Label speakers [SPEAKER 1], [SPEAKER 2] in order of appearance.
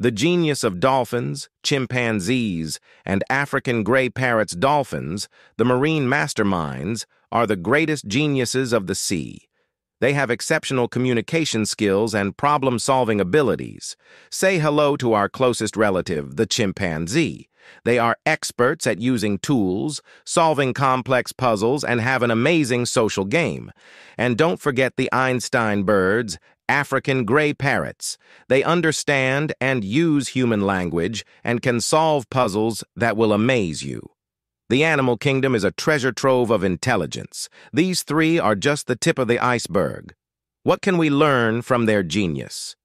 [SPEAKER 1] The genius of dolphins, chimpanzees, and African gray parrots dolphins, the marine masterminds, are the greatest geniuses of the sea. They have exceptional communication skills and problem-solving abilities. Say hello to our closest relative, the chimpanzee. They are experts at using tools, solving complex puzzles, and have an amazing social game. And don't forget the Einstein birds, African gray parrots. They understand and use human language and can solve puzzles that will amaze you. The animal kingdom is a treasure trove of intelligence. These three are just the tip of the iceberg. What can we learn from their genius?